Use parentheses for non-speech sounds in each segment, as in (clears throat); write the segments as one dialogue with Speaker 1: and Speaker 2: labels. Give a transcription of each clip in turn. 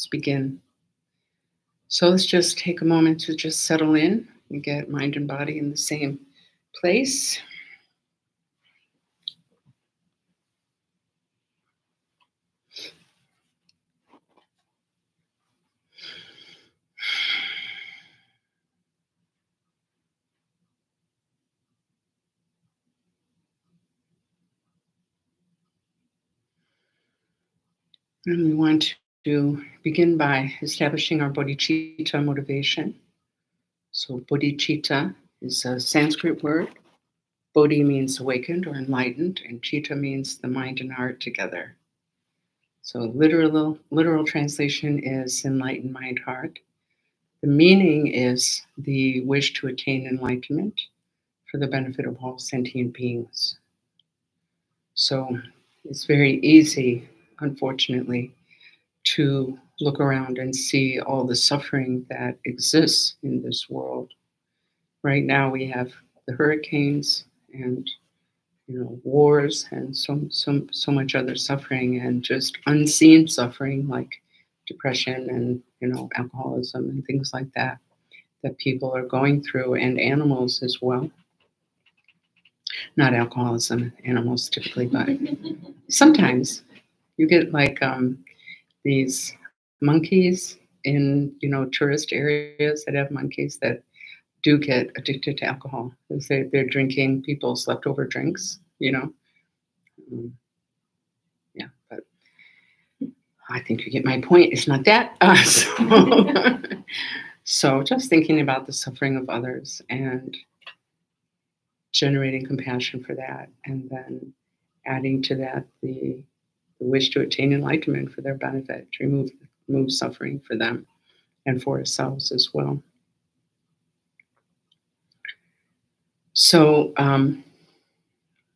Speaker 1: let's begin. So let's just take a moment to just settle in and get mind and body in the same place. And we want to begin by establishing our bodhicitta motivation. So, bodhicitta is a Sanskrit word. Bodhi means awakened or enlightened, and citta means the mind and heart together. So, literal, literal translation is enlightened mind heart. The meaning is the wish to attain enlightenment for the benefit of all sentient beings. So, it's very easy unfortunately, to look around and see all the suffering that exists in this world. Right now, we have the hurricanes and you know wars and so so so much other suffering and just unseen suffering like depression and you know alcoholism and things like that that people are going through and animals as well not alcoholism animals typically but (laughs) sometimes you get like um, these monkeys in you know tourist areas that have monkeys that do get addicted to alcohol. They, they're drinking people's leftover drinks you know? Um, yeah but i think you get my point. It's not that (laughs) uh, so, (laughs) so just thinking about the suffering of others and generating compassion for that and then adding to that the the wish to attain enlightenment for their benefit, to remove, remove suffering for them and for ourselves as well. So, um,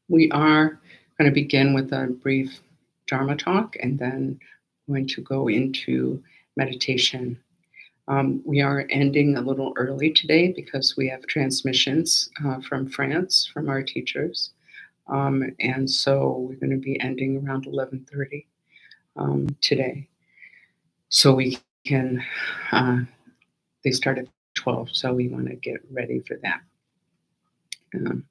Speaker 1: we are going to begin with a brief Dharma talk and then going to go into meditation. Um, we are ending a little early today because we have transmissions uh, from France from our teachers. Um, and so we're going to be ending around 11:30 um, today. So we can. Uh, they start at 12, so we want to get ready for that. Um,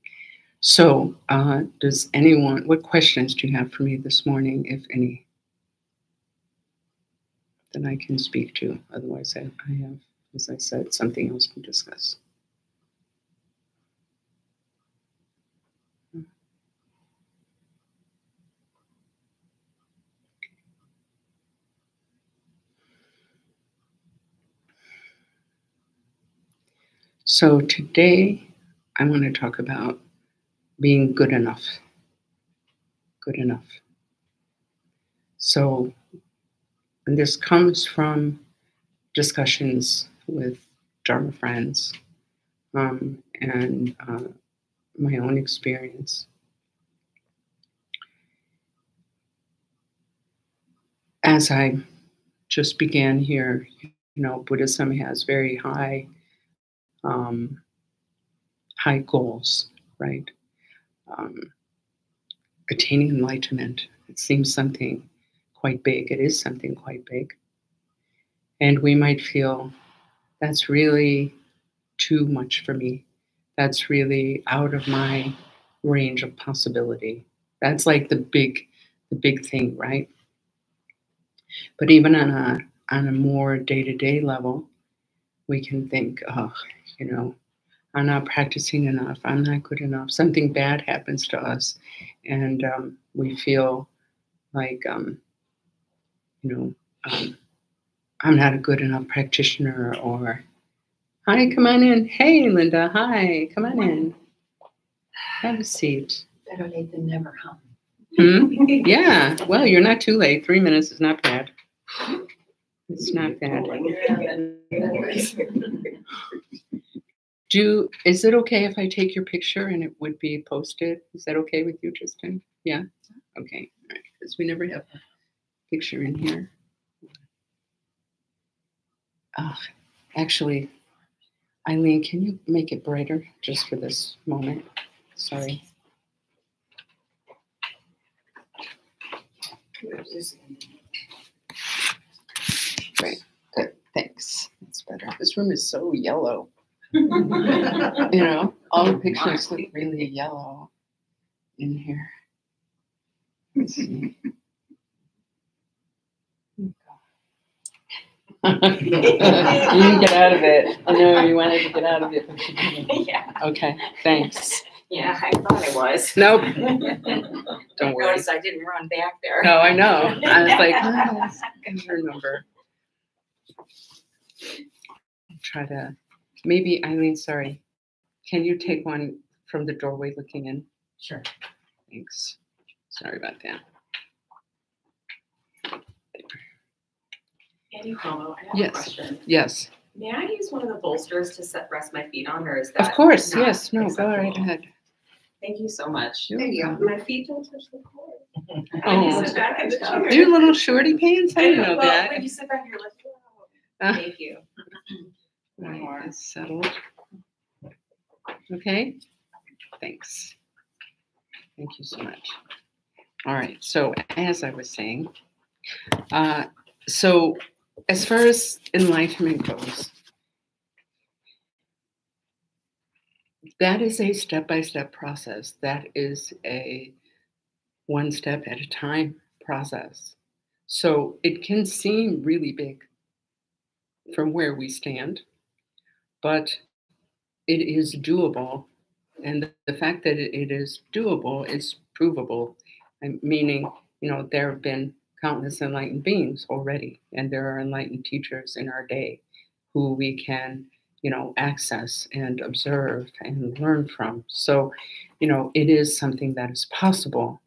Speaker 1: so, uh, does anyone? What questions do you have for me this morning, if any? That I can speak to. Otherwise, I, I have, as I said, something else to discuss. So today I want to talk about being good enough. Good enough. So, and this comes from discussions with Dharma friends um, and uh, my own experience. As I just began here, you know, Buddhism has very high um, high goals, right? Um, attaining enlightenment. It seems something quite big. It is something quite big. And we might feel that's really too much for me. That's really out of my range of possibility. That's like the big, the big thing, right? But even on a on a more day to day level, we can think, oh, you know, I'm not practicing enough. I'm not good enough. Something bad happens to us, and um, we feel like, um, you know, um, I'm not a good enough practitioner. Or, hi, come on in. Hey, Linda. Hi, come on in. Have a seat.
Speaker 2: Better late than never, huh?
Speaker 1: Hmm? Yeah. Well, you're not too late. Three minutes is not bad. It's not bad. (laughs) Do is it okay if I take your picture and it would be posted? Is that okay with you, Tristan? Yeah. Okay. All right. Because we never have a picture in here. Oh, actually, Eileen, can you make it brighter just for this moment? Sorry. Great. Good. Thanks. That's better. This room is so yellow. (laughs) you know, all the pictures look really yellow in here. Let's see. you didn't get out of it. Oh, I know you wanted to get out of it, but you didn't.
Speaker 2: Yeah,
Speaker 1: Okay, thanks.
Speaker 2: yeah, I thought I was.
Speaker 1: Nope, (laughs) don't worry.
Speaker 2: Noticed I didn't run back there.
Speaker 1: No, I know. I was like, oh, your number. Try to, maybe Eileen, sorry. Can you take one from the doorway looking in?
Speaker 2: Sure.
Speaker 1: Thanks. Sorry about that.
Speaker 3: Ani Palmo, I have
Speaker 1: Yes.
Speaker 3: a question.
Speaker 1: Yes,
Speaker 3: May I use one of the bolsters to set rest my feet on, or is that?
Speaker 1: of course.
Speaker 3: not
Speaker 1: Yes, no, go right ahead.
Speaker 3: Thank you so much.
Speaker 1: You're
Speaker 2: There you go.
Speaker 3: My feet don't touch the floor. (laughs)
Speaker 1: Oh.
Speaker 3: I can sit back in the chair.
Speaker 1: Do little shorty pants? I didn't know
Speaker 3: Well,
Speaker 1: that.
Speaker 3: When you sit back, you're like, wow.
Speaker 1: Ah.
Speaker 3: Thank you.
Speaker 1: Right, it's settled. Okay, thanks. Thank you so much. All right, so as I was saying, uh, so as far as enlightenment goes, that is a step-by-step process. That is a one step at a time process. So it can seem really big from where we stand, but it is doable. And the fact that it is doable is provable, meaning, you know, there have been countless enlightened beings already, and there are enlightened teachers in our day who we can, you know, access and observe and learn from. So, you know, it is something that is possible.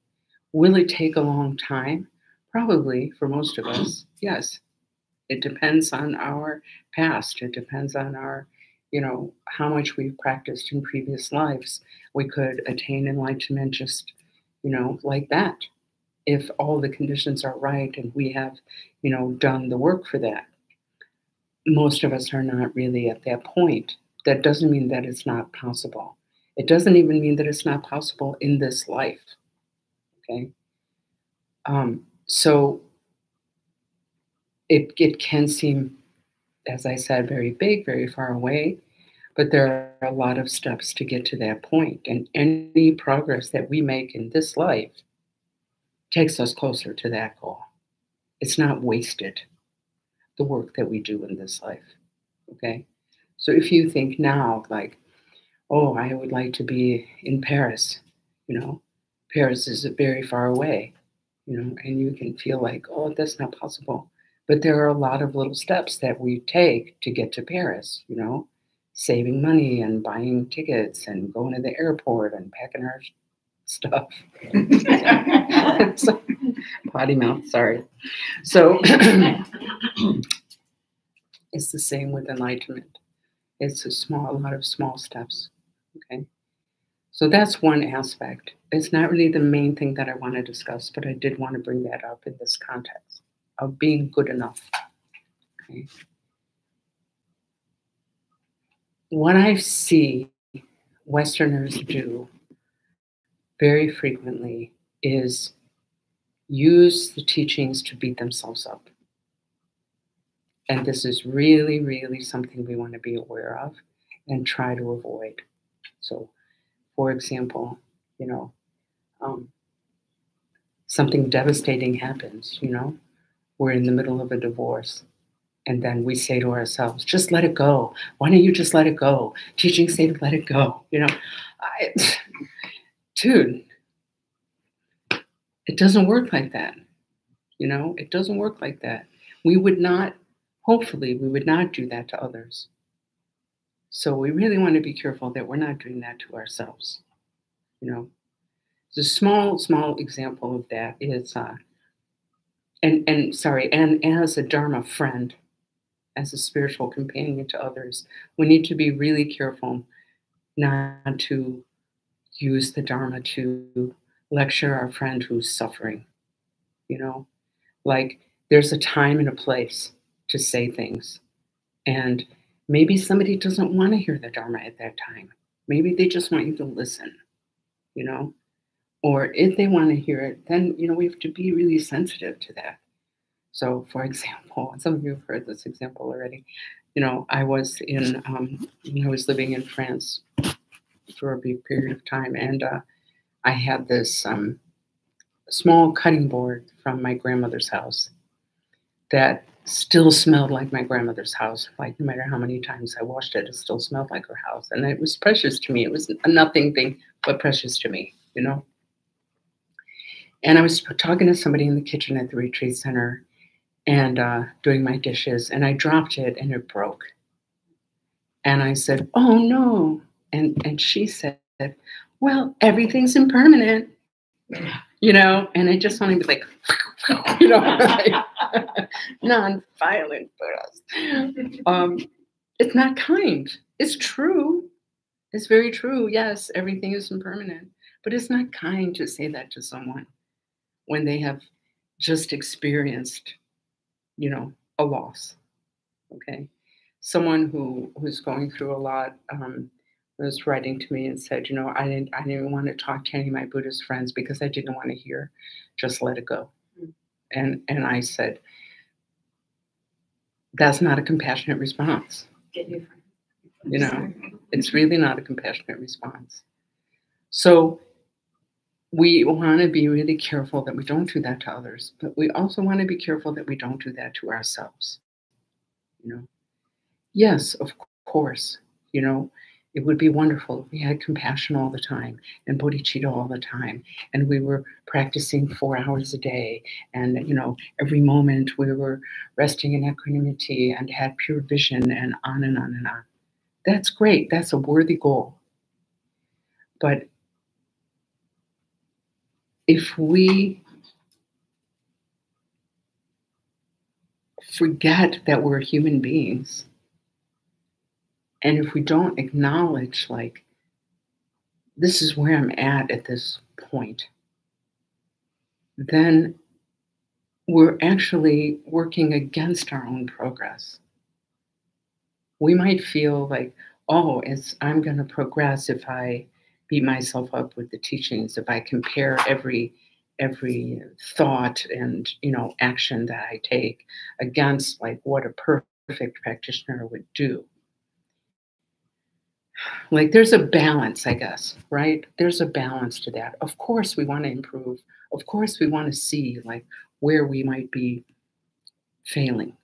Speaker 1: Will it take a long time? Probably for most of us, yes. It depends on our past. It depends on our, you know, how much we've practiced in previous lives. We could attain enlightenment just, you know, like that, if all the conditions are right and we have, you know, done the work for that. Most of us are not really at that point. That doesn't mean that it's not possible. It doesn't even mean that it's not possible in this life. Okay. Um, so it, it can seem, as I said, very big, very far away, but there are a lot of steps to get to that point. And any progress that we make in this life takes us closer to that goal. It's not wasted, the work that we do in this life. Okay? So if you think now, like, oh, I would like to be in Paris, you know, Paris is very far away, you know, and you can feel like, oh, that's not possible. But there are a lot of little steps that we take to get to Paris, you know, saving money and buying tickets and going to the airport and packing our stuff. (laughs) So- potty mouth, sorry. So (clears throat) it's the same with enlightenment. It's a small, a lot of small steps. Okay. So that's one aspect. It's not really the main thing that I want to discuss, but I did want to bring that up in this context of being good enough. Okay. What I see Westerners do very frequently is use the teachings to beat themselves up. And this is really, really something we want to be aware of and try to avoid. So, for example, you know, um, something devastating happens, you know, we're in the middle of a divorce. And then we say to ourselves, just let it go. Why don't you just let it go? Teaching say to let it go. You know, I, (sighs) dude, it doesn't work like that. You know, it doesn't work like that. We would not, hopefully, we would not do that to others. So we really want to be careful that we're not doing that to ourselves. You know, the small, small example of that is, uh, and and sorry, and as a Dharma friend, as a spiritual companion to others, we need to be really careful not to use the Dharma to lecture our friend who's suffering. You know, like there's a time and a place to say things. And maybe somebody doesn't want to hear the Dharma at that time. Maybe they just want you to listen, you know? Or if they want to hear it, then, you know, we have to be really sensitive to that. So, for example, (laughs) some of you have heard this example already. You know, I was in, um, I was living in France for a big period of time, and uh, I had this um, small cutting board from my grandmother's house that still smelled like my grandmother's house. Like no matter how many times I washed it, it still smelled like her house, and it was precious to me. It was a nothing thing, but precious to me, you know. And I was talking to somebody in the kitchen at the retreat center, and uh, doing my dishes, and I dropped it, and it broke. And I said, "Oh no!" And and she said, "Well, everything's impermanent." you know, and I just want to be like, (laughs) you know, like, (laughs) non-violent but Um, it's not kind. It's true. It's very true. Yes, everything is impermanent, but it's not kind to say that to someone when they have just experienced, you know, a loss. Okay, someone who who's going through a lot. Um, was writing to me and said, you know, I didn't, I didn't want to talk to any of my Buddhist friends because I didn't want to hear, just let it go. Mm-hmm. And and I said, that's not a compassionate response. You know, it's really not a compassionate response. So we want to be really careful that we don't do that to others, but we also want to be careful that we don't do that to ourselves. You know, yes, of course, you know, it would be wonderful if we had compassion all the time and bodhicitta all the time, and we were practicing four hours a day, and you know every moment we were resting in equanimity and had pure vision, and on and on and on. That's great. That's a worthy goal. But if we forget that we're human beings and if we don't acknowledge, like, this is where I'm at at this point, then we're actually working against our own progress. We might feel like, oh, it's I'm going to progress if I beat myself up with the teachings, if I compare every every thought and you know action that I take against like what a perfect practitioner would do. Like there's a balance i guess right? There's a balance to that. Of course we want to improve. Of course we want to see like where we might be failing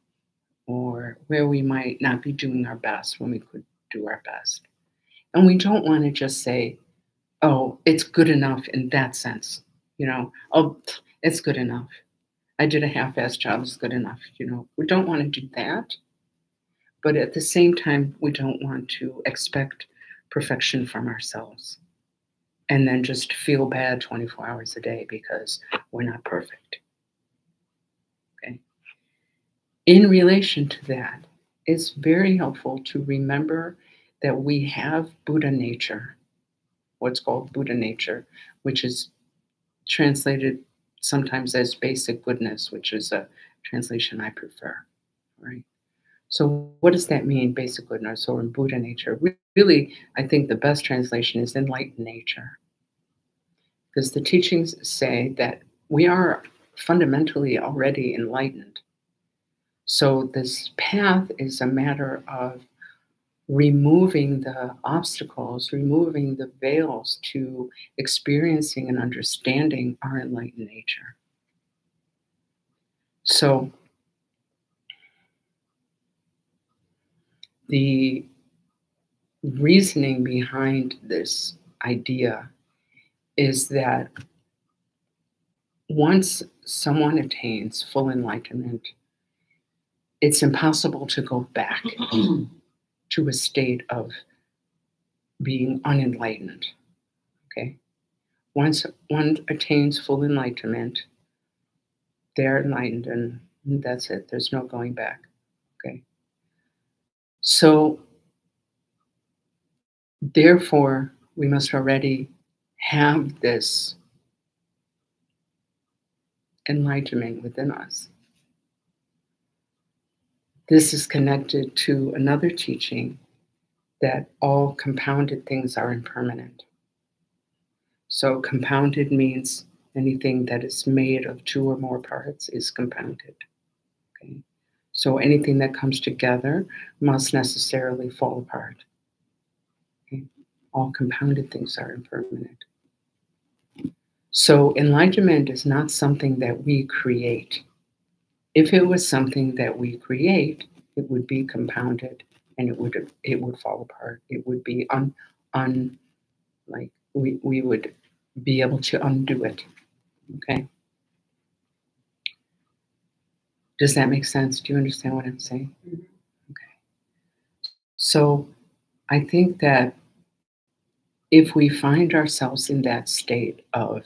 Speaker 1: or where we might not be doing our best when we could do our best. And we don't want to just say oh it's good enough in that sense you know oh it's good enough i did a half-assed job it's good enough you know we don't want to do that but at the same time, we don't want to expect perfection from ourselves and then just feel bad 24 hours a day because we're not perfect. Okay. In relation to that, it's very helpful to remember that we have Buddha nature, what's called Buddha nature, which is translated sometimes as basic goodness, which is a translation I prefer, right? So, what does that mean, basic goodness or in Buddha nature? Really, I think the best translation is enlightened nature. Because the teachings say that we are fundamentally already enlightened. So, this path is a matter of removing the obstacles, removing the veils to experiencing and understanding our enlightened nature. So, the reasoning behind this idea is that once someone attains full enlightenment, it's impossible to go back (clears throat) to a state of being unenlightened. Okay? Once one attains full enlightenment, they're enlightened and that's it. There's no going back. Okay? So, therefore, we must already have this enlightenment within us. This is connected to another teaching that all compounded things are impermanent. So, compounded means anything that is made of two or more parts is compounded. So anything that comes together must necessarily fall apart. Okay? All compounded things are impermanent. So enlightenment is not something that we create. If it was something that we create, it would be compounded and it would it would fall apart. It would be un un like we we would be able to undo it. Okay. Does that make sense? Do you understand what I'm saying? Okay. So I think that if we find ourselves in that state of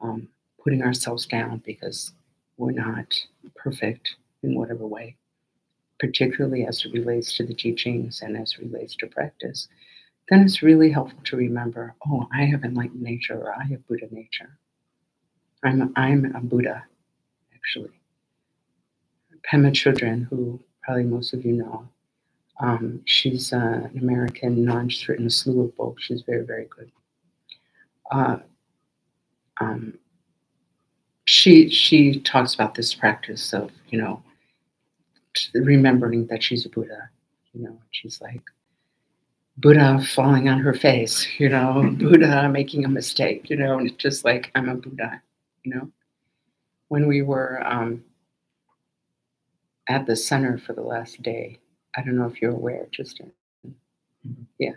Speaker 1: um, putting ourselves down because we're not perfect in whatever way, particularly as it relates to the teachings and as it relates to practice, then it's really helpful to remember oh, I have enlightened nature or I have Buddha nature. I'm, I'm a Buddha, actually. Pema Chodron, who probably most of you know, um, she's uh, an American nun. She's written a slew of books. She's very, very good. Uh, um, she she talks about this practice of you know remembering that she's a Buddha. You know, she's like Buddha falling on her face. You know, (laughs) Buddha making a mistake. You know, and it's just like I'm a Buddha. You know, when we were um, at the center for the last day, I don't know if you're aware, just mm-hmm. yeah.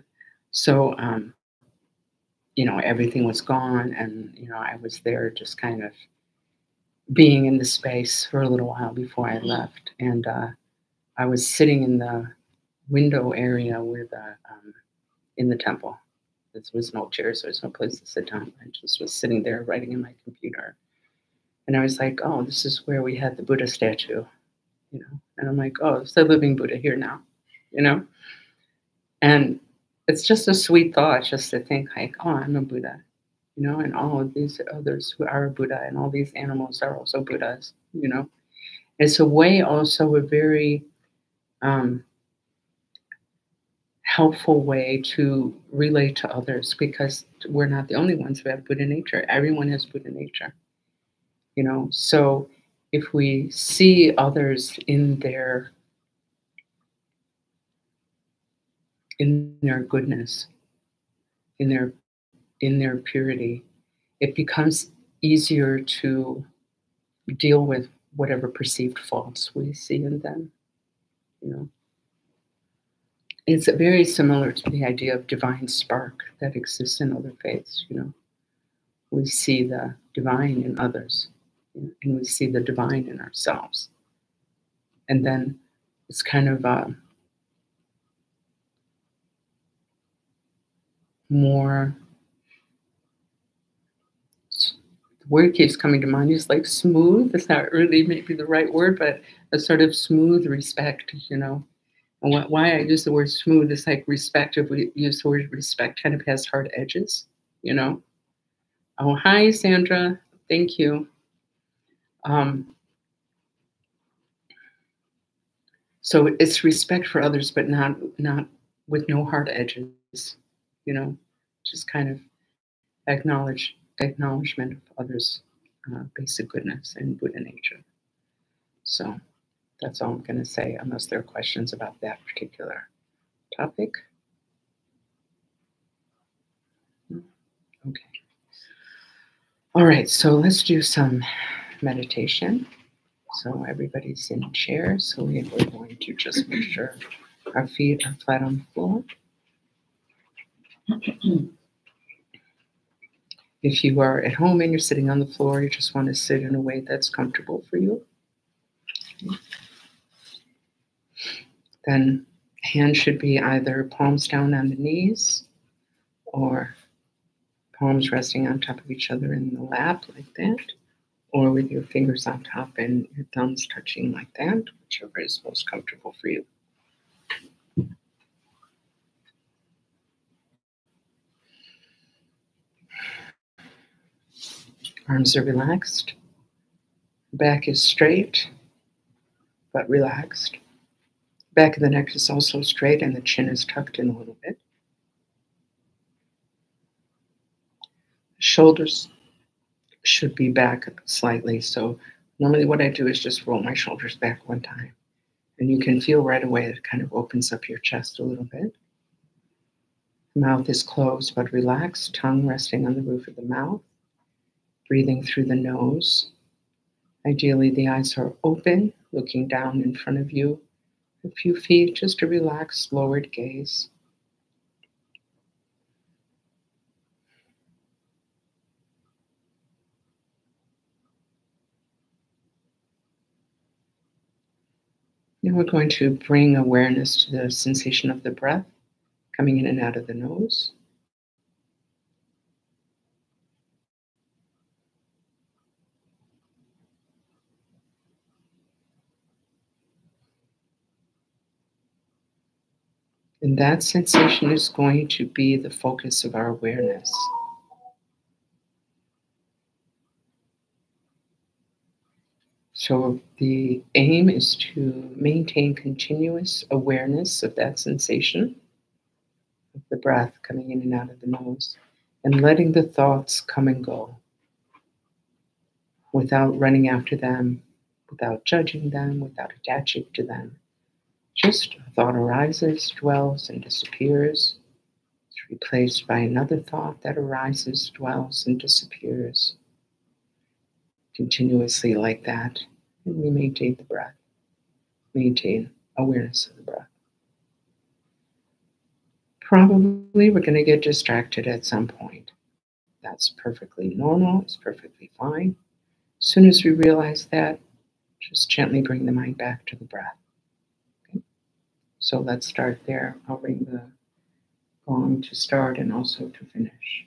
Speaker 1: So um, you know, everything was gone, and you know, I was there just kind of being in the space for a little while before I left. And uh, I was sitting in the window area with uh, um, in the temple. There was no chairs, there was no place to sit down. I just was sitting there writing in my computer. And I was like, oh, this is where we had the Buddha statue, you know. And I'm like, oh, it's the living Buddha here now, you know. And it's just a sweet thought just to think like, oh, I'm a Buddha you know, and all of these others who are Buddha, and all these animals are also Buddhas, you know. It's a way, also a very um, helpful way to relate to others because we're not the only ones who have Buddha nature. Everyone has Buddha nature, you know. So if we see others in their in their goodness, in their in their purity, it becomes easier to deal with whatever perceived faults we see in them. You know, it's very similar to the idea of divine spark that exists in other faiths. You know, we see the divine in others, you know, and we see the divine in ourselves, and then it's kind of a uh, more word keeps coming to mind is like smooth. It's not really maybe the right word, but a sort of smooth respect, you know. And what, why I use the word smooth is like respect. If we use the word respect, kind of has hard edges, you know. Oh, hi, Sandra. Thank you. Um, so it's respect for others, but not not with no hard edges, you know. Just kind of acknowledge acknowledgement of others' uh, basic goodness and Buddha nature. So that's all I'm going to say, unless there are questions about that particular topic. Okay. All right, so let's do some meditation. So everybody's in chairs, so we're going to just make sure our feet are flat on the floor. (clears throat) If you are at home and you're sitting on the floor, you just want to sit in a way that's comfortable for you. Then hands should be either palms down on the knees or palms resting on top of each other in the lap like that, or with your fingers on top and your thumbs touching like that, whichever is most comfortable for you. Arms are relaxed. Back is straight, but relaxed. Back of the neck is also straight and the chin is tucked in a little bit. Shoulders should be back slightly. So normally what I do is just roll my shoulders back one time And you can feel right away it kind of opens up your chest a little bit. Mouth is closed but relaxed, tongue resting on the roof of the mouth, breathing through the nose. Ideally, the eyes are open, looking down in front of you a few feet, just a relaxed, lowered gaze. Now we're going to bring awareness to the sensation of the breath coming in and out of the nose. And that sensation is going to be the focus of our awareness. So the aim is to maintain continuous awareness of that sensation of the breath coming in and out of the nose and letting the thoughts come and go without running after them, without judging them, without attaching to them. Just a thought arises, dwells, and disappears. It's replaced by another thought that arises, dwells, and disappears. Continuously like that. And we maintain the breath, maintain awareness of the breath. Probably we're going to get distracted at some point. That's perfectly normal, it's perfectly fine. As soon as we realize that, just gently bring the mind back to the breath. So let's start there. I'll ring the gong to start and also to finish.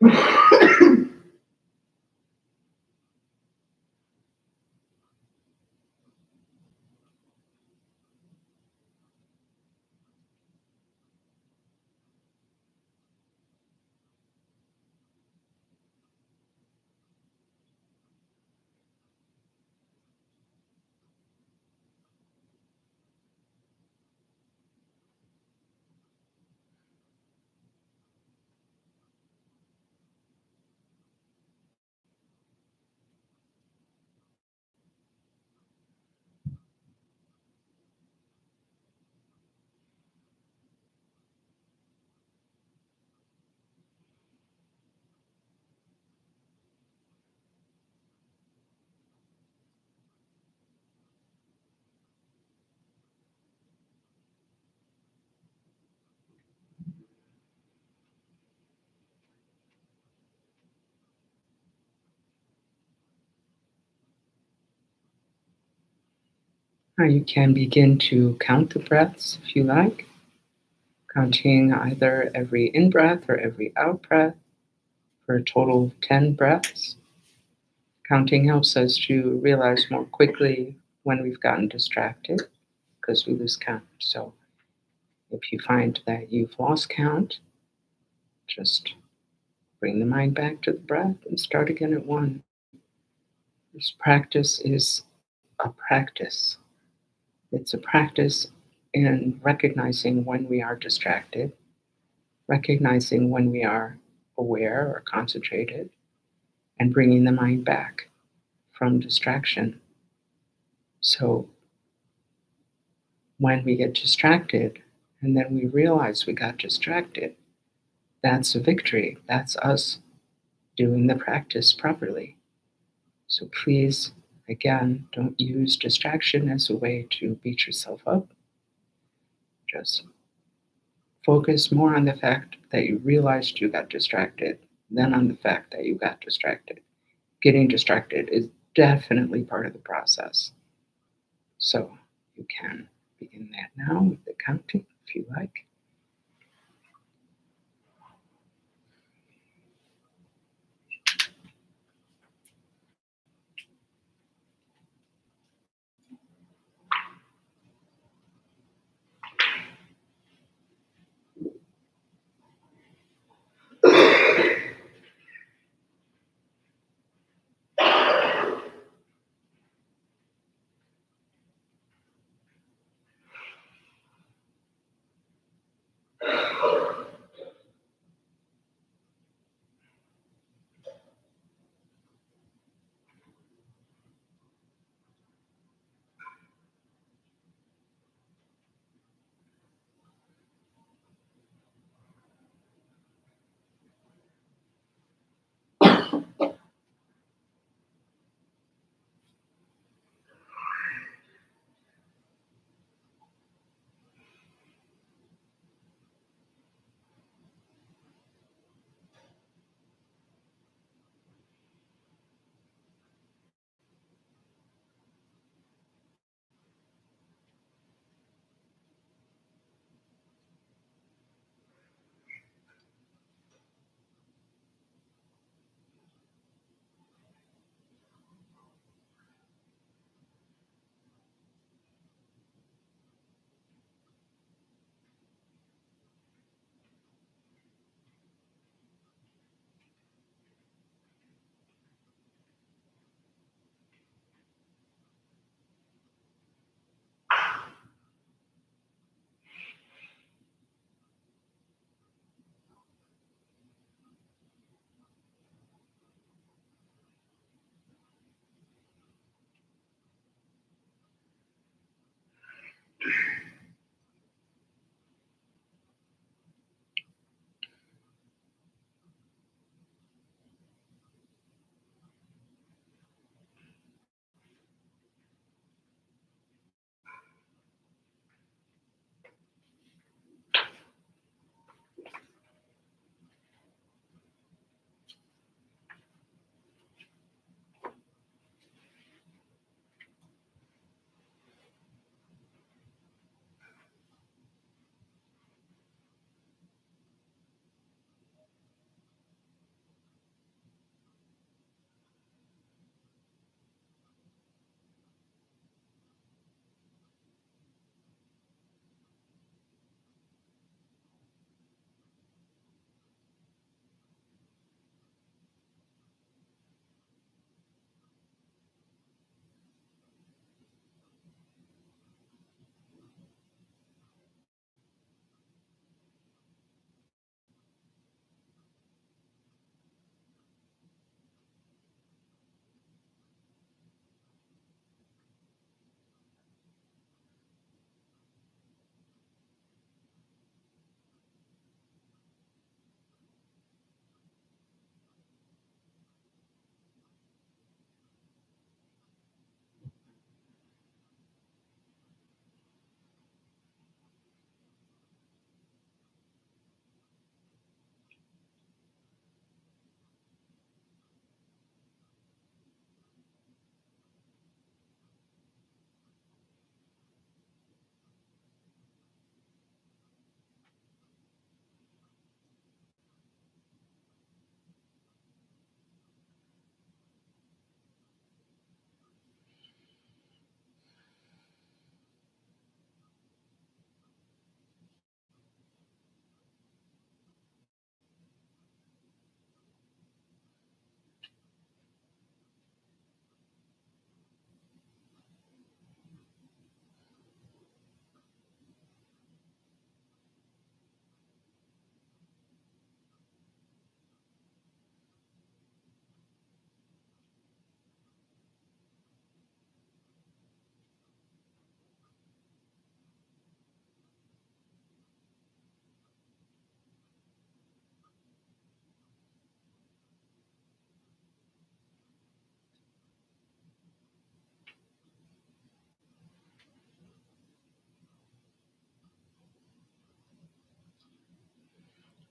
Speaker 1: Now (laughs) you can begin to count the breaths if you like, counting either every in breath or every out breath for a total of 10 breaths. Counting helps us to realize more quickly when we've gotten distracted because we lose count. So if you find that you've lost count, just bring the mind back to the breath and start again at one. This practice is a practice. It's a practice in recognizing when we are distracted, recognizing when we are aware or concentrated, and bringing the mind back from distraction. So when we get distracted and then we realize we got distracted, that's a victory. That's us doing the practice properly. So please Again, don't use distraction as a way to beat yourself up. Just focus more on the fact that you realized you got distracted than on the fact that you got distracted. Getting distracted is definitely part of the process. So you can begin that now with the counting if you like. you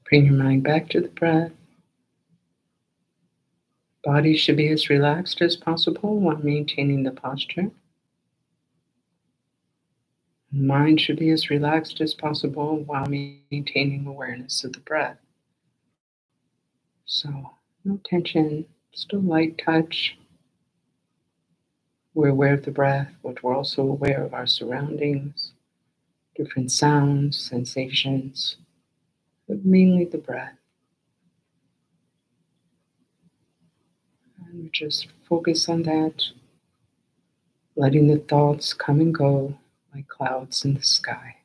Speaker 1: Bring your mind back to the breath. Body should be as relaxed as possible while maintaining the posture. Mind should be as relaxed as possible while maintaining awareness of the breath. So, no tension, just a light touch. We're aware of the breath, but we're also aware of our surroundings, different sounds, sensations, but mainly the breath. And just focus on that, letting the thoughts come and go like clouds in the sky.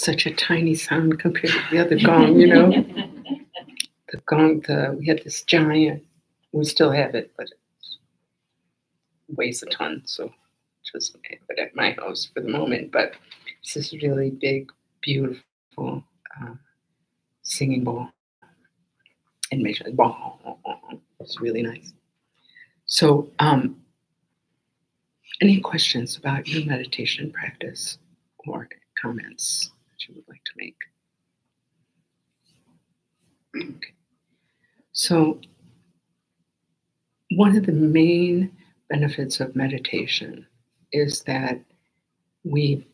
Speaker 1: Such a tiny sound compared to the other gong, you know. (laughs) the gong, the we had this giant. We still have it, but it weighs a ton, so just have it at my house for the moment. But it's this really big, beautiful uh, singing bowl, and make sure it's really nice. So, um, any questions about your meditation practice or comments that you would like to make? Okay. So, one of the main benefits of meditation is that we,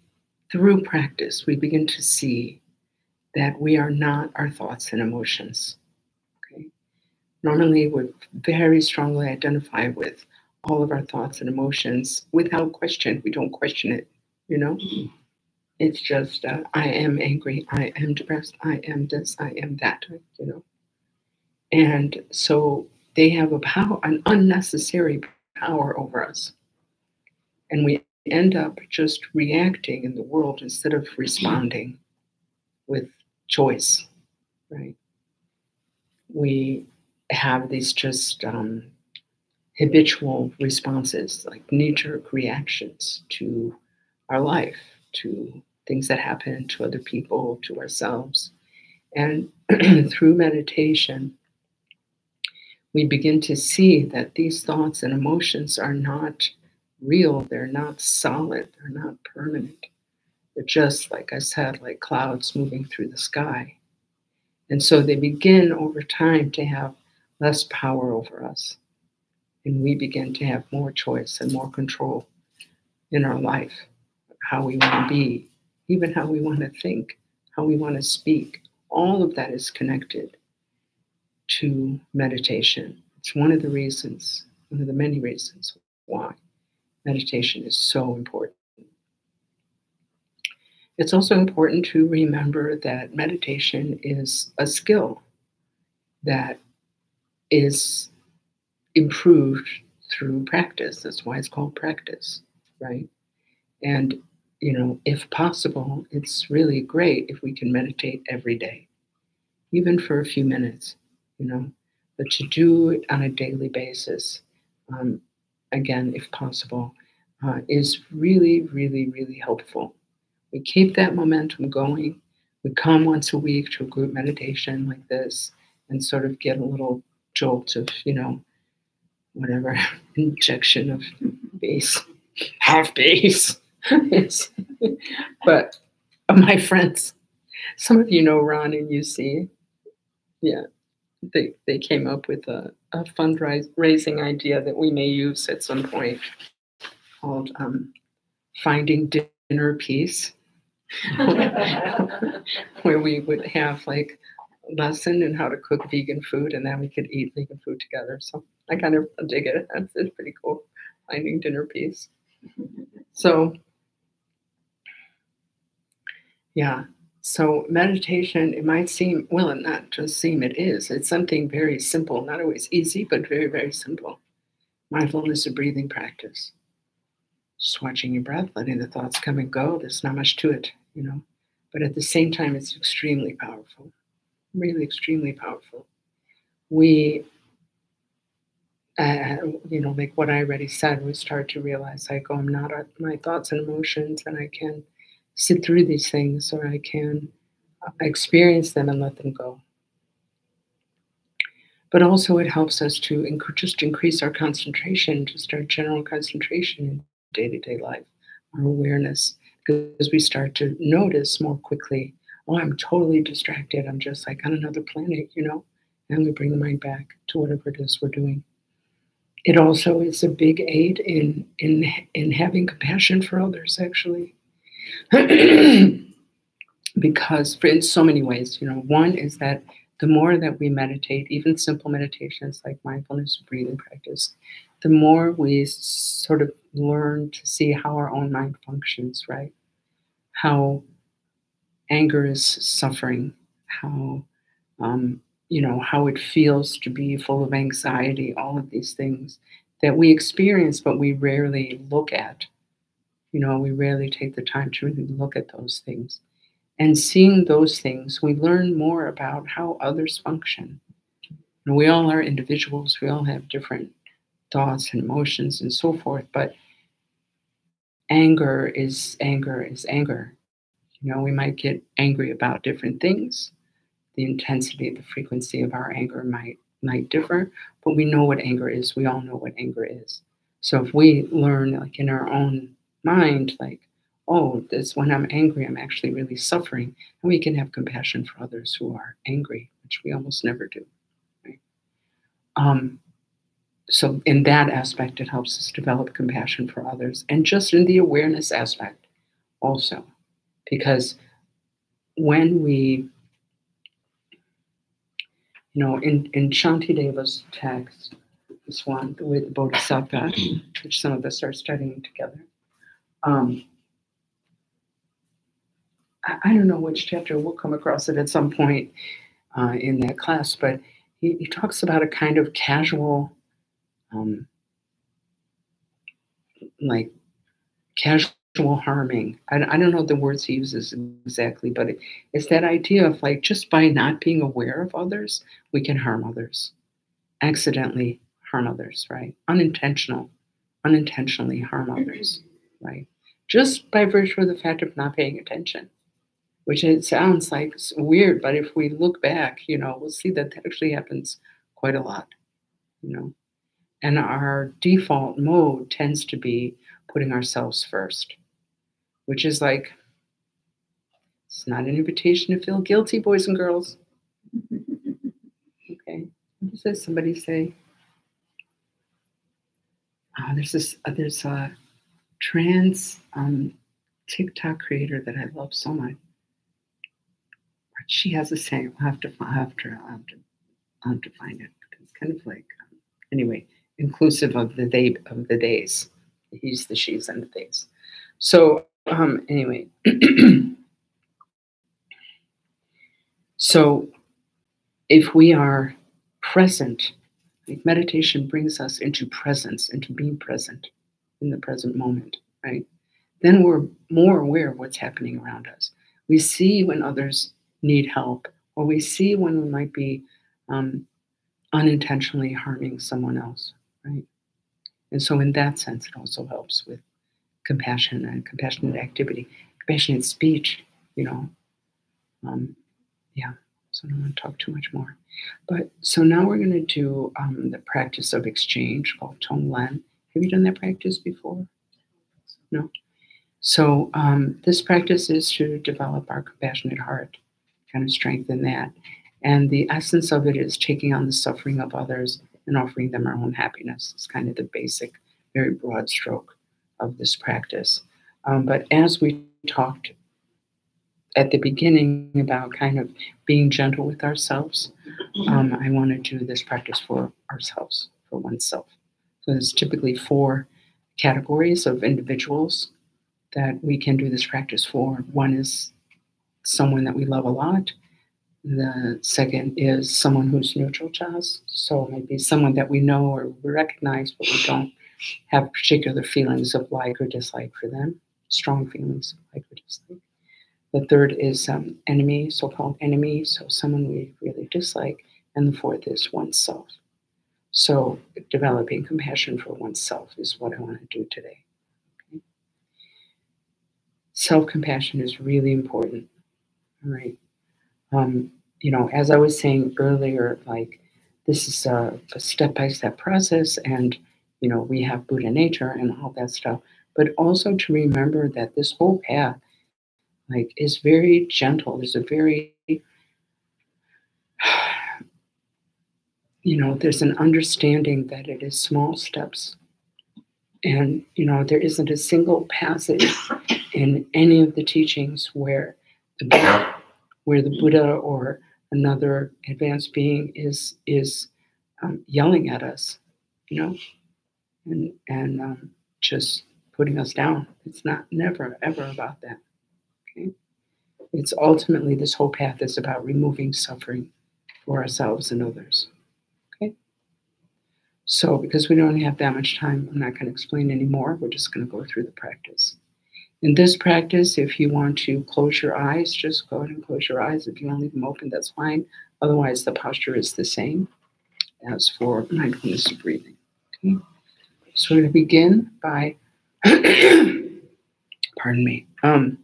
Speaker 1: through practice, we begin to see that we are not our thoughts and emotions. Okay. Normally, we very strongly identify with all of our thoughts and emotions without question. We don't question it, you know? It's just, uh, I am angry, I am depressed, I am this, I am that, you know? And so they have a power, an unnecessary power over us. And we end up just reacting in the world instead of responding with choice, right? We have these just um, habitual responses, like knee jerk reactions to our life, to things that happen to other people, to ourselves. And (clears throat) through meditation, we begin to see that these thoughts and emotions are not real, they're not solid, they're not permanent. They're just, like I said, like clouds moving through the sky. And so they begin over time to have less power over us and we begin to have more choice and more control in our life, how we want to be, even how we want to think, how we want to speak. All of that is connected to meditation. It's one of the reasons, one of the many reasons why meditation is so important. It's also important to remember that meditation is a skill that is improved through practice. That's why it's called practice, right? And, you know, if possible, it's really great if we can meditate every day, even for a few minutes, you know, but to do it on a daily basis, um, again, if possible, uh, is really, really, really helpful. We keep that momentum going. We come once a week to a group meditation like this and sort of get a little jolt of, you know, whatever (laughs) injection of base, (laughs) half (laughs) bass. but my friends, some of you know Ron and UC. Yeah, they they came up with a, a fundraising idea that we may use at some point called um, Finding Dinner Peace, (laughs) where we would have like a lesson in how to cook vegan food and then we could eat vegan food together. So I kind of dig it. (laughs) It's pretty cool finding dinner peace. So, yeah. So meditation, it might seem, well, not just seem, it is. It's something very simple, not always easy, but very, very simple. Mindfulness of breathing practice. Just watching your breath, letting the thoughts come and go. There's not much to it, you know. But at the same time, it's extremely powerful really extremely powerful. We, uh, you know, like what I already said, we start to realize like, oh, I'm not my thoughts and emotions, and I can sit through these things, or I can experience them and let them go. But also, it helps us to inc- just increase our concentration, just our general concentration in day to day life, our awareness, because we start to notice more quickly oh, I'm totally distracted. I'm just like on another planet, you know? And we bring the mind back to whatever it is we're doing. It also is a big aid in in in having compassion for others, actually. (clears throat) because for in so many ways, you know, one is that the more that we meditate, even simple meditations like mindfulness breathing practice, the more we sort of learn to see how our own mind functions, right? How anger is suffering, how um, you know how it feels to be full of anxiety, all of these things that we experience, but we rarely look at. You know, we rarely take the time to really look at those things. And seeing those things, we learn more about how others function. And we all are individuals, we all have different thoughts and emotions and so forth, but anger is anger is anger. You know, we might get angry about different things. The intensity, the frequency of our anger might might differ, but we know what anger is. We all know what anger is. So if we learn like in our own mind, like, oh, this when I'm angry, I'm actually really suffering, and we can have compassion for others who are angry, which we almost never do. Right? Um, so in that aspect, it helps us develop compassion for others, and just in the awareness aspect, also, because when we you know, in, in Shantideva's text, this one, the way the Bodhisattva, which some of us are studying together. Um, I, I, don't know which chapter, we'll come across it at some point uh, in that class, but he, he, talks about a kind of casual, um, like casual harming. I, I, don't know the words he uses exactly, but it, it's that idea of like just by not being aware of others, we can harm others, accidentally harm others, right? Unintentional, unintentionally harm others, right? Just by virtue of the fact of not paying attention, which it sounds like weird, but if we look back, you know, we'll see that, that actually happens quite a lot, you know. And our default mode tends to be putting ourselves first which is like, it's not an invitation to feel guilty, boys and girls. (laughs) okay. What does somebody say? Oh, there's this, uh, there's a trans um, TikTok creator that I love so much. She has a saying. I'll have to, have to, I'll have to, I'll have to find it. It's kind of like, um, anyway, inclusive of the they of the days. He's the she's and the days. So um, anyway, (clears throat) so if we are present, meditation brings us into presence, into being present in the present moment, right? Then we're more aware of what's happening around us. We see when others need help, or we see when we might be um, unintentionally harming someone else, right? And so, in that sense, it also helps with compassion and compassionate activity, compassionate speech, you know. Um, yeah, so I don't want to talk too much more. But so now we're going to do um, the practice of exchange called Tonglen. Have you done that practice before? No? So um, this practice is to develop our compassionate heart, kind of strengthen that. And the essence of it is taking on the suffering of others and offering them our own happiness. It's kind of the basic, very broad stroke of this practice. Um, but as we talked at the beginning about kind of being gentle with ourselves, um, I want to do this practice for ourselves, for oneself. So there's typically four categories of individuals that we can do this practice for. One is someone that we love a lot. The second is someone who's neutral to us. So maybe someone that we know or recognize, but we don't have particular feelings of like or dislike for them, strong feelings of like or dislike. The third is um, enemy, so called enemy, so someone we really dislike. And the fourth is oneself. So developing compassion for oneself is what I want to do today. Okay? Self compassion is really important. All right. Um, you know, as I was saying earlier, like this is a step by step process, and you know, we have Buddha nature and all that stuff, but also to remember that this whole path, like, is very gentle. There's a very, you know, there's an understanding that it is small steps. And, you know, there isn't a single passage in any of the teachings where the Buddha, where the Buddha or another advanced being is is um, yelling at us, you know, and and um, just putting us down. It's not never ever about that. Okay, it's ultimately this whole path is about removing suffering for ourselves and others. So because we don't have that much time, I'm not going to explain anymore. We're just going to go through the practice. In this practice, if you want to close your eyes, just go ahead and close your eyes. If you want to leave them open, that's fine. Otherwise, the posture is the same as for mindfulness breathing. Okay? So we're going to begin by, (coughs) pardon me, um,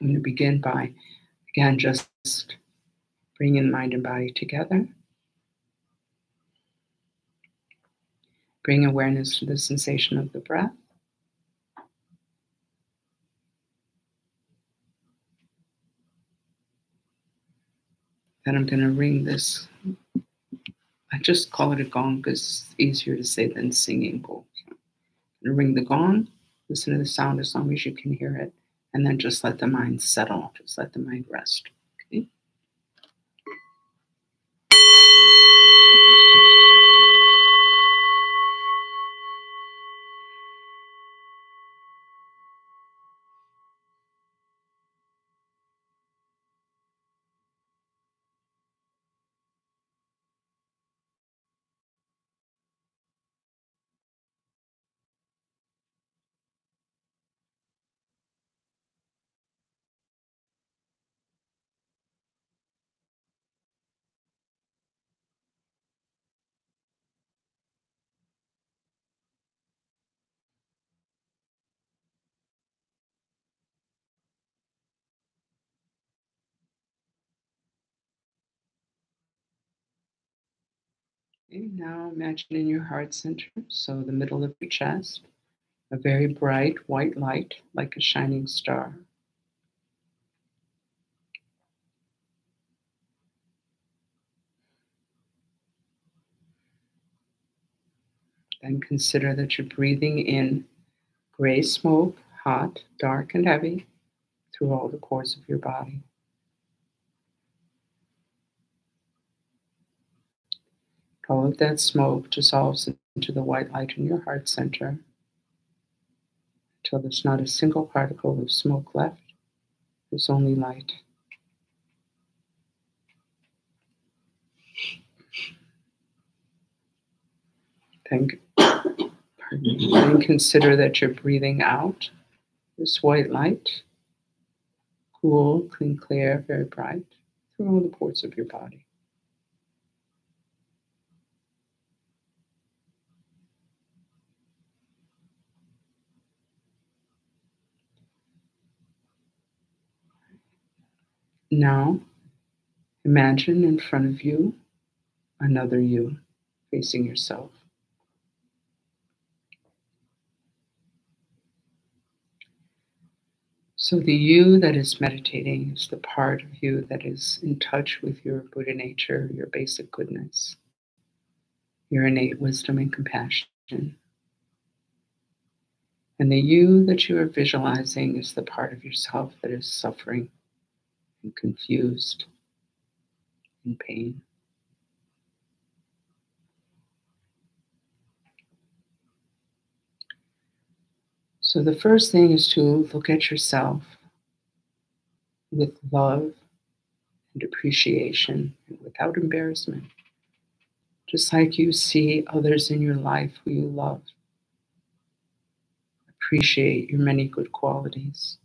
Speaker 1: I'm going to begin by, again, just bringing mind and body together. Bring awareness to the sensation of the breath. Then I'm going to ring this. I just call it a gong because it's easier to say than singing bowl. Ring the gong, listen to the sound as long as you can hear it, and then just let the mind settle, just let the mind rest. Okay. Okay, now imagine in your heart center, so the middle of your chest, a very bright white light like a shining star. Then consider that you're breathing in gray smoke, hot, dark, and heavy through all the cores of your body. All of that smoke dissolves into the white light in your heart center until there's not a single particle of smoke left. There's only light. Me, then consider that you're breathing out this white light, cool, clean, clear, very bright, through all the pores of your body. Now, imagine in front of you another you facing yourself. So, the you that is meditating is the part of you that is in touch with your Buddha nature, your basic goodness, your innate wisdom and compassion. And the you that you are visualizing is the part of yourself that is suffering and confused, in pain. So, the first thing is to look at yourself with love and appreciation and without embarrassment, just like you see others in your life who you love. Appreciate your many good qualities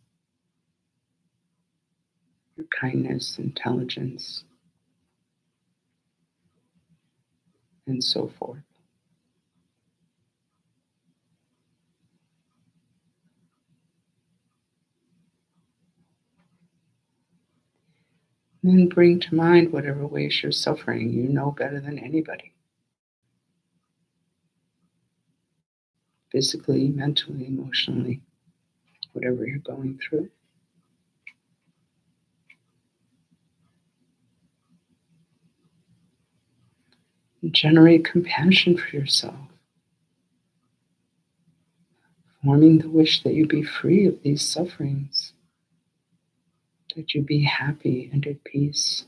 Speaker 1: your kindness, intelligence, and so forth. Then bring to mind whatever ways you're suffering. You know better than anybody. Physically, mentally, emotionally, whatever you're going through. Generate compassion for yourself, forming the wish that you be free of these sufferings, that you be happy and at peace.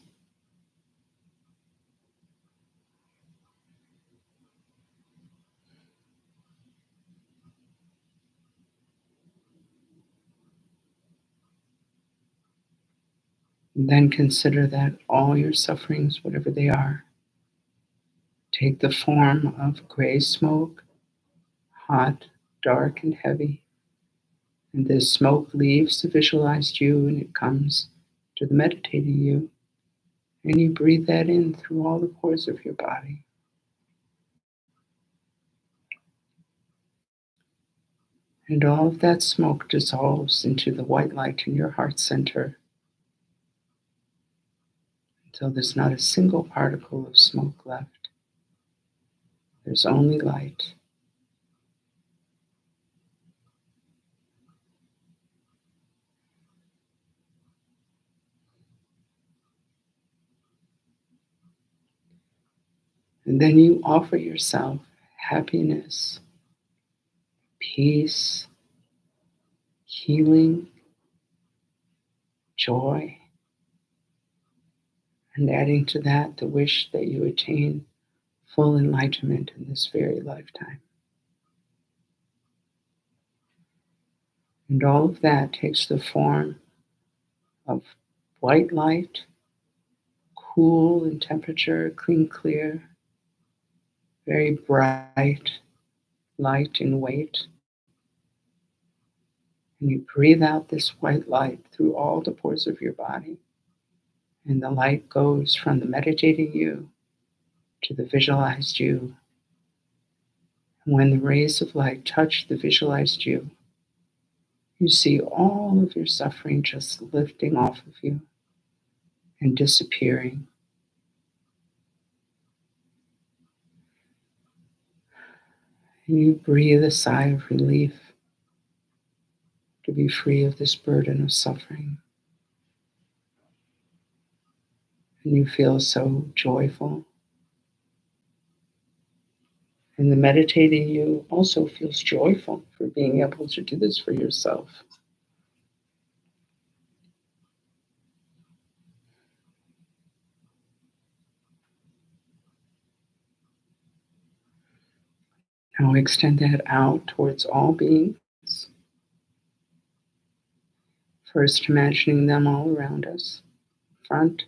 Speaker 1: And then consider that all your sufferings, whatever they are, take the form of gray smoke, hot, dark, and heavy, And this smoke leaves the visualized you and it comes to the meditating you. And you breathe that in through all the pores of your body. And all of that smoke dissolves into the white light in your heart center until there's not a single particle of smoke left. There's only light. And then you offer yourself happiness, peace, healing, joy, and adding to that the wish that you attain full enlightenment in this very lifetime. And all of that takes the form of white light, cool in temperature, clean, clear, very bright light in weight. And you breathe out this white light through all the pores of your body. And the light goes from the meditating you to the visualized you. And when the rays of light touch the visualized you, you see all of your suffering just lifting off of you and disappearing And you breathe a sigh of relief to be free of this burden of suffering. And you feel so joyful. And the meditating you also feels joyful for being able to do this for yourself. Now extend that out towards all beings. First, imagining them all around us, front,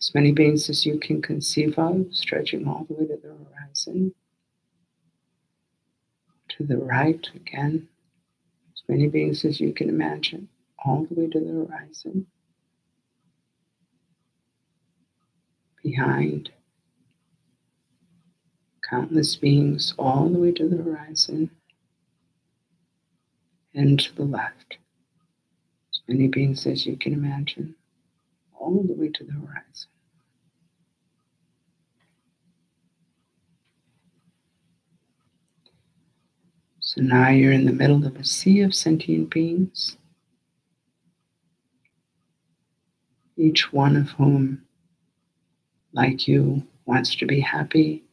Speaker 1: as many beings as you can conceive of, stretching all the way to the horizon. To the right, again, as many beings as you can imagine, all the way to the horizon. Behind, countless beings all the way to the horizon and to the left. As many beings as you can imagine, all the way to the horizon. So now you're in the middle of a sea of sentient beings, each one of whom, like you, wants to be happy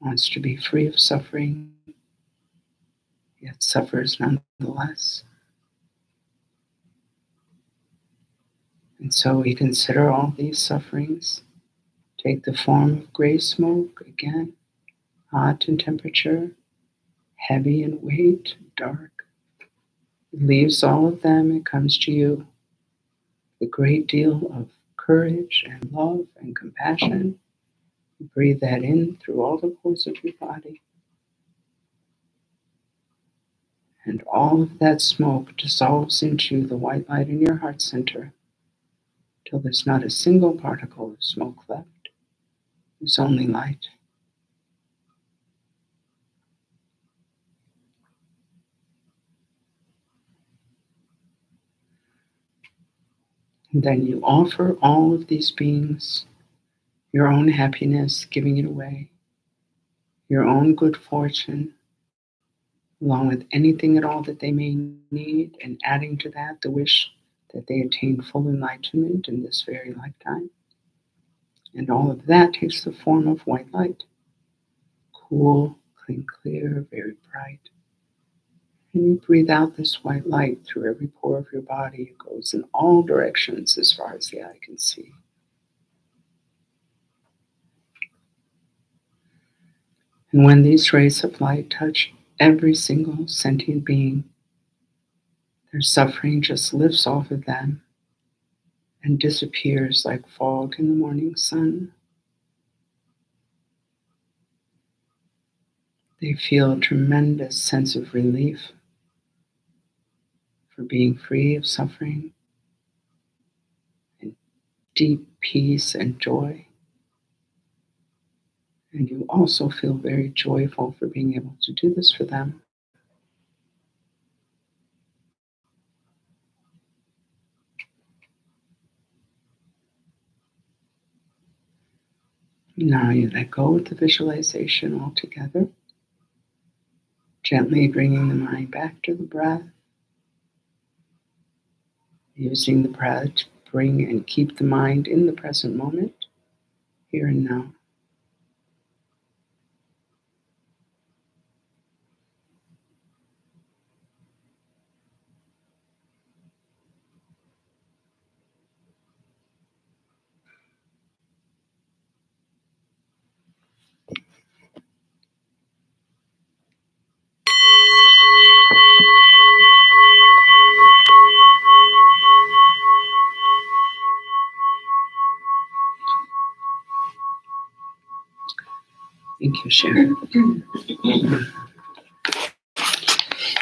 Speaker 1: wants to be free of suffering, yet suffers nonetheless. And so we consider all these sufferings take the form of gray smoke again, hot in temperature, heavy in weight, dark. Leaves all of them, it comes to you. A great deal of courage and love and compassion Breathe that in through all the pores of your body. And all of that smoke dissolves into the white light in your heart center till there's not a single particle of smoke left. There's only light. Then you offer all of these beings your own happiness, giving it away, your own good fortune, along with anything at all that they may need, and adding to that the wish that they attain full enlightenment in this very lifetime. And all of that takes the form of white light cool, clean, clear, very bright. And you breathe out this white light through every pore of your body. It goes in all directions as far as the eye can see. And when these rays of light touch every single sentient being, their suffering just lifts off of them and disappears like fog in the morning sun. They feel a tremendous sense of relief for being free of suffering and deep peace and joy. And you also feel very joyful for being able to do this for them. Now you let go of the visualization altogether, gently bringing the mind back to the breath, using the breath to bring and keep the mind in the present moment, here and now. You, Sharon.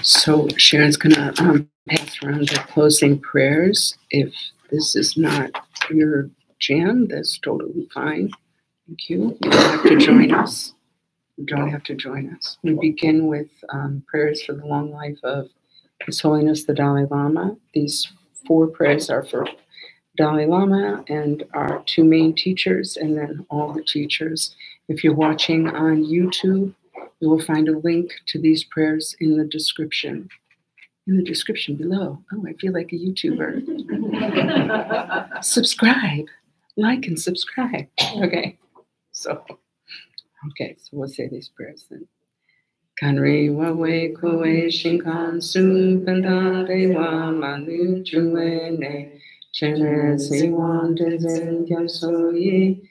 Speaker 1: So Sharon's gonna um, pass around the closing prayers. If this is not your jam, that's totally fine. Thank you. You don't have to join us. You don't have to join us. We begin with um, prayers for the long life of His Holiness the Dalai Lama. These four prayers are for Dalai Lama and our two main teachers, and then all the teachers. If you're watching on YouTube, you will find a link to these prayers in the description. In the description below. Oh, I feel like a YouTuber. (laughs) subscribe, like, and subscribe. Okay, so, okay, so we'll say these prayers then. Kanri wa we koe shinkan su pandan de wa manu juwe ne. Chene si wan de zen kyam so yi.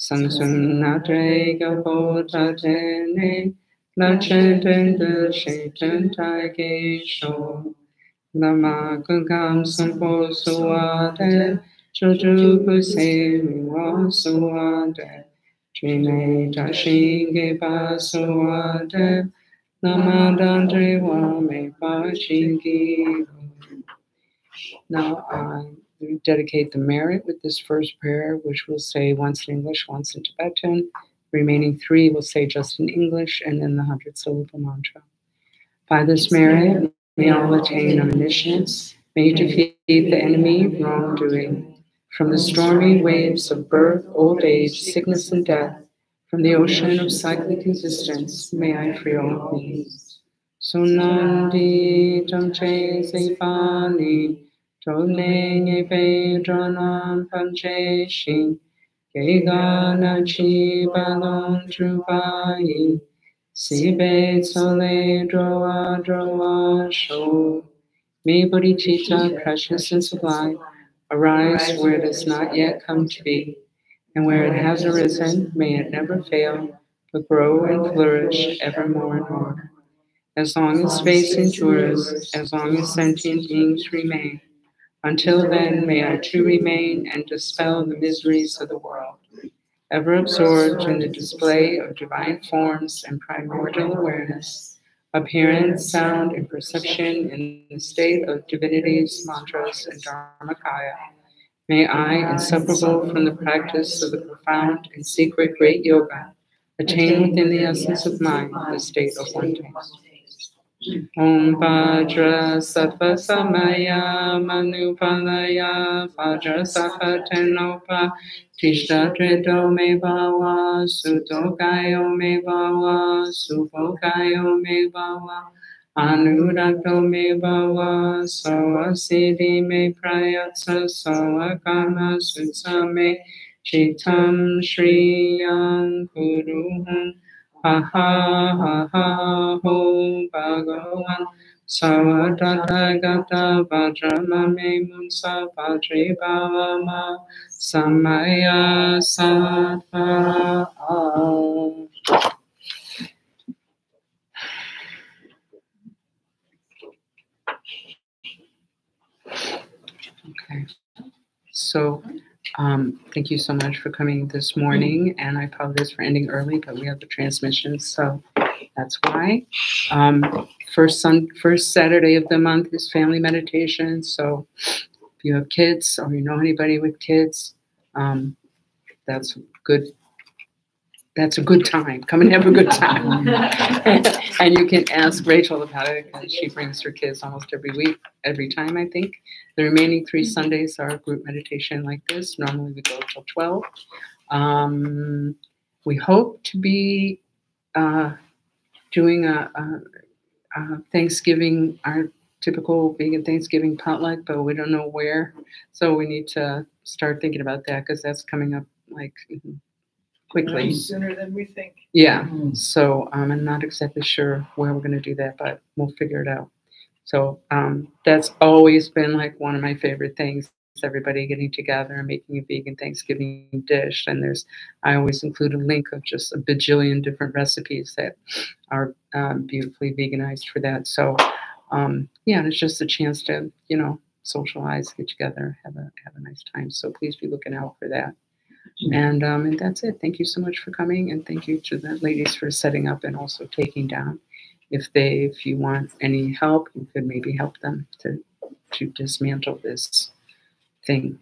Speaker 1: Samsung natre ga po ta tene. La chen ten de she ten tai ge sho. Lama gungam sampo suwade. Joju ku se mi wa suwade. Trine tashi ge pa suwade. Nama dandre wa me pa chingi. Now I dedicate the merit with this first prayer, which we'll say once in English, once in Tibetan. Remaining three we'll say just in English, and then the hundred syllable mantra. By this merit, may all attain omniscience, may you defeat the enemy wrongdoing. From the stormy waves of birth, old age, sickness, and death, from the ocean of cyclic existence, may I free all beings. Sunandi seipani, tole nye pe dranam panche shi, gegana chi balon trupai, sibe sole droa droa sho. May bodhicitta, precious and sublime, arise where it has not yet come to be, and where it has arisen, may it never fail, but grow and flourish ever more and more. As long as space endures, as long as sentient beings remain, until then may I too remain and dispel the miseries of the world, ever absorbed in the display of divine forms and primordial awareness, appearance, sound, and perception in the state of divinities, mantras, and dharmakaya. May I, inseparable from the practice of the profound and secret great yoga, attain within the essence of mind the state of oneness. Om Vajra Sattva Samaya Manupalaya Vajra Sattva Tenopa Tishta Trito Me Bhava Suto Kayo Me Bhava Supo Kayo Me Bhava Anurakto Me Bhava Soa Siddhi Me Prayatsa Soa Kama Sutsa Me Chitam Shriyam Kuruham ha ha ha ha ho bhagavan Savadattagata Vajramame Munsa Vajri Bhavama Samaya Sattva Okay. So, um, thank you so much for coming this morning, and I apologize for ending early, but we have the transmission, so that's why. Um, first sun, first Saturday of the month is family meditation. So, if you have kids or you know anybody with kids, um, that's good. That's a good time. Come and have a good time. (laughs) and you can ask Rachel about it. because She brings her kids almost every week, every time, I think. The remaining three Sundays are group meditation like this. Normally we go till 12. Um, we hope to be uh, doing a, a, a Thanksgiving, our typical vegan Thanksgiving potluck, but we don't know where. So we need to start thinking about that because that's coming up like quickly.
Speaker 4: Sooner than we think.
Speaker 1: Yeah. So um, I'm not exactly sure where we're going to do that, but we'll figure it out. So um, that's always been like one of my favorite things. Everybody getting together and making a vegan Thanksgiving dish, and there's I always include a link of just a bajillion different recipes that are um, beautifully veganized for that. So um, yeah, it's just a chance to you know socialize, get together, have a have a nice time. So please be looking out for that. And um, and that's it. Thank you so much for coming, and thank you to the ladies for setting up and also taking down. If they, if you want any help, you could maybe help them to to dismantle this thing.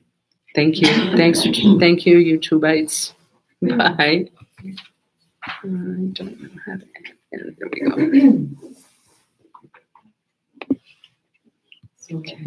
Speaker 1: Thank you. Thanks. Thank you. You two bites. Bye. I don't know how to. There we go. Okay.